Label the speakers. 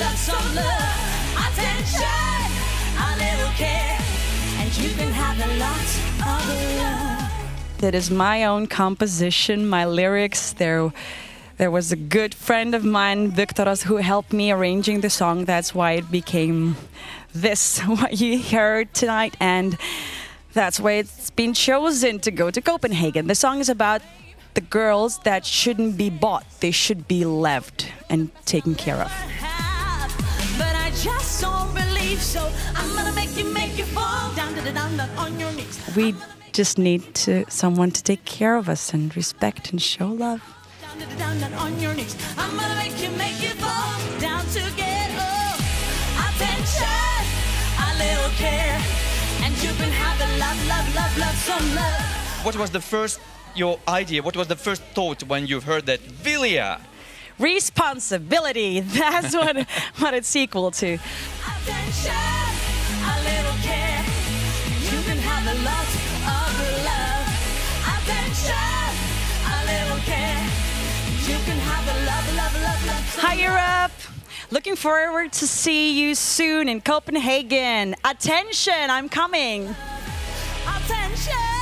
Speaker 1: love, some love. Attention, a little care, and you can have a lot of love.
Speaker 2: It is my own composition, my lyrics. There, there was a good friend of mine, Viktoras, who helped me arranging the song. That's why it became this, what you heard tonight, and that's why it's been chosen to go to Copenhagen. The song is about the girls that shouldn't be bought; they should be left and taken care of.
Speaker 1: but I just don't believe so. I'm gonna make you, make you fall down to the down, down on your knees.
Speaker 2: We just need to someone to take care of us and respect and show love.
Speaker 1: Down to the down, down on your knees. I'm gonna make you, make you fall down to get up. Attention, a little care, and you can have a love, love, love, love, some love.
Speaker 3: What was the first your idea? What was the first thought when you heard that Vilija?
Speaker 2: Responsibility. That's what what it's equal to.
Speaker 1: Attention, a little care, you can have a lot of love. Attention, a little care, you can have a love, love, love, love. some
Speaker 2: Hi Europe. Looking forward to see you soon in Copenhagen. Attention, I'm coming.
Speaker 1: Attention,